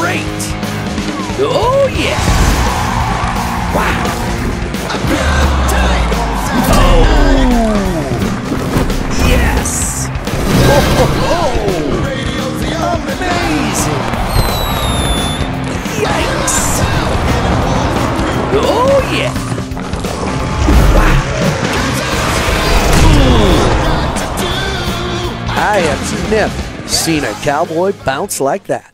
great! Oh, yeah! Wow! Oh! Yes! Oh, oh. Amazing! Yikes! Oh, yeah! Wow! I have never seen a cowboy bounce like that.